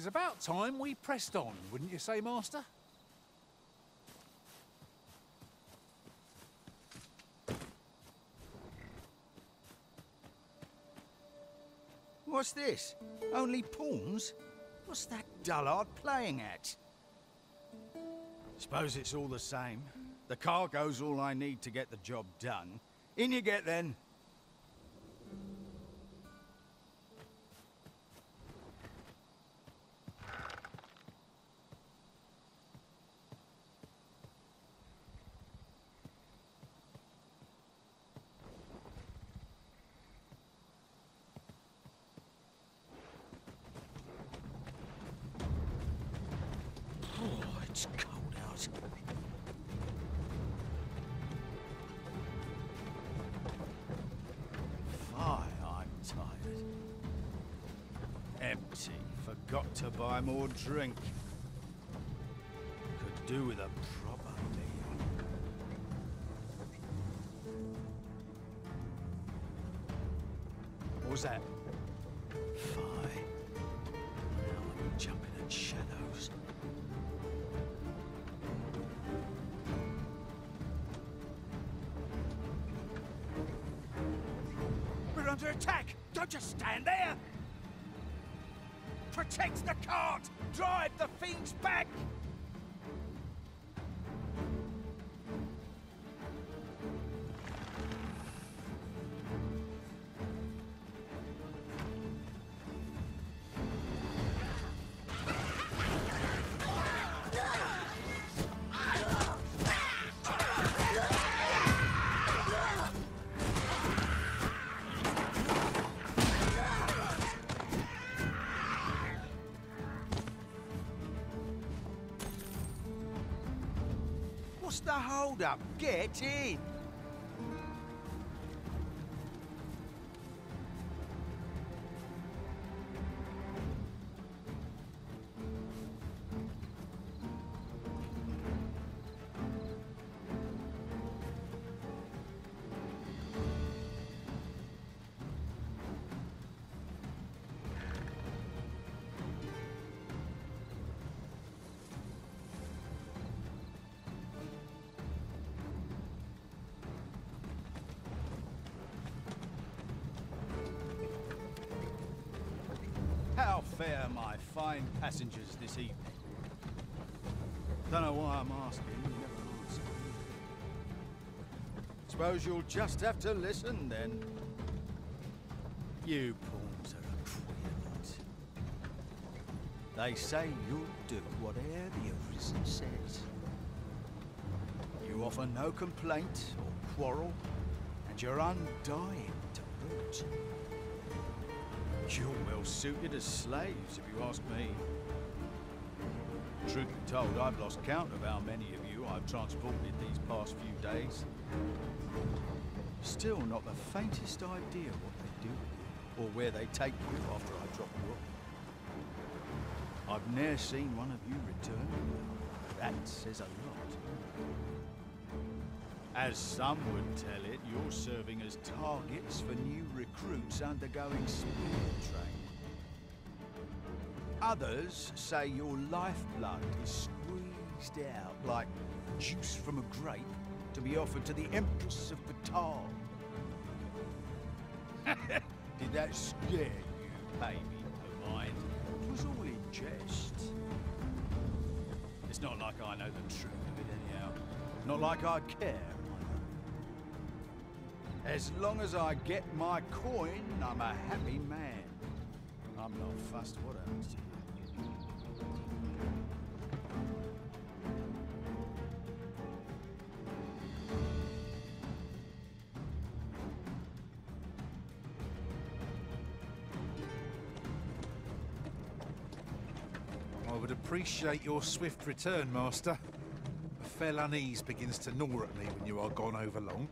It's about time we pressed on, wouldn't you say, Master? What's this? Only pawns? What's that dullard playing at? Suppose it's all the same. The cargo's all I need to get the job done. In you get then. Empty. Forgot to buy more drink. Could do with a proper meal. What was that? Fie. Now I'm jumping at shadows. We're under attack! Don't just stand there! Protect the cart! Drive the fiends back! What's the hold up? Get in! Fare my fine passengers this evening? Don't know why I'm asking, you never. Suppose you'll just have to listen then. You pawns are a queer lot. They say you'll do whatever the arisen says. You offer no complaint or quarrel, and you're undying to boot. You're well suited as slaves, if you ask me. Truth be told, I've lost count of how many of you I've transported these past few days. Still not the faintest idea what they do with you, or where they take you after I drop you off. I've ne'er seen one of you return. That says a lot. As some would tell it, you're serving as targets for new recruits undergoing spear training. Others say your lifeblood is squeezed out like juice from a grape to be offered to the Empress of Battahl. Did that scare you, baby of mine? It was all in jest. It's not like I know the truth of it anyhow. Not like I care. As long as I get my coin, I'm a happy man. I'm not fussed what you. I would appreciate your swift return, Master. A fell unease begins to gnaw at me when you are gone over long.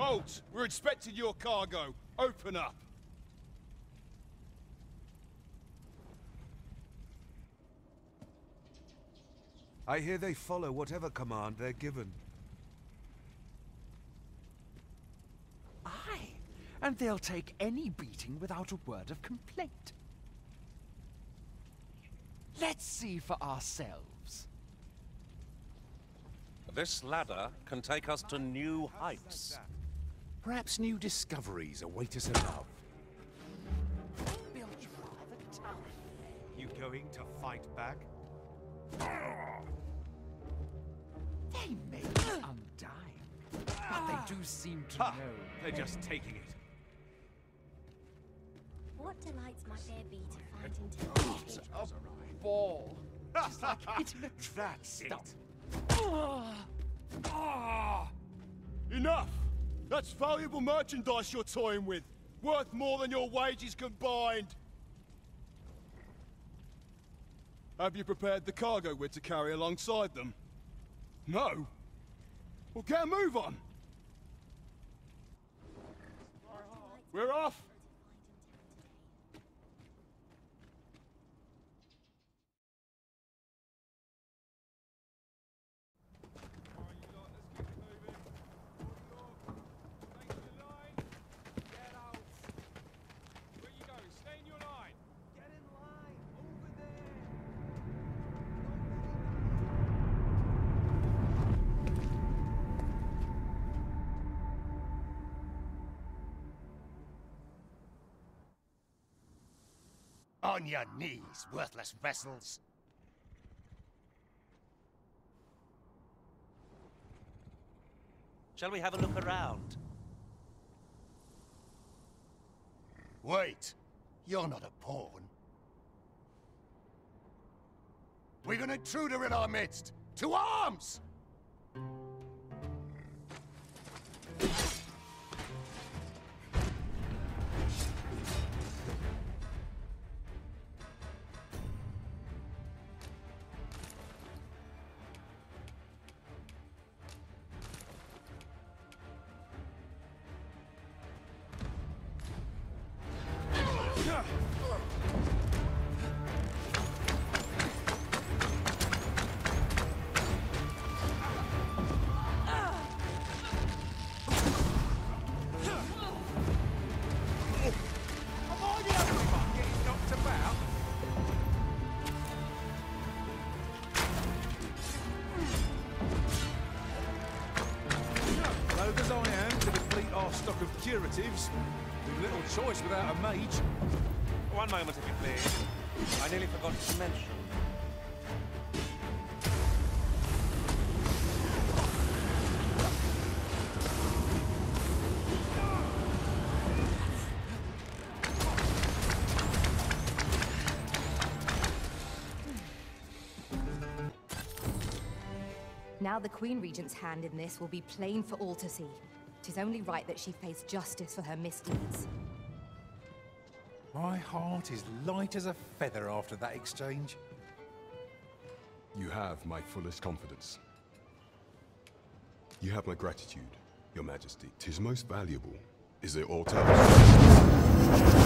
Halt! We're inspecting your cargo. Open up. I hear they follow whatever command they're given. Aye, and they'll take any beating without a word of complaint. Let's see for ourselves. This ladder can take us to new heights. Perhaps new discoveries await us above. Built rather tough. You going to fight back? They may be undying, but they do seem to Ha! know. They're just taking it. What delights might there be to find intelligent A ball. Just like hitting a track That's stump. it. Ah! Ah! Enough! That's valuable merchandise you're toying with. Worth more than your wages combined. Have you prepared the cargo we're to carry alongside them? No? Well, get a move on. We're off. On your knees, worthless vessels. Shall we have a look around? Wait, you're not a pawn. We've an intruder in our midst. To arms! Curatives, we've little choice without a mage. One moment, if you please. I nearly forgot to mention. Now the Queen Regent's hand in this will be plain for all to see. Tis only right that she face justice for her misdeeds. My heart is light as a feather after that exchange. You have my fullest confidence. You have my gratitude, your majesty. Tis most valuable. Is it all else?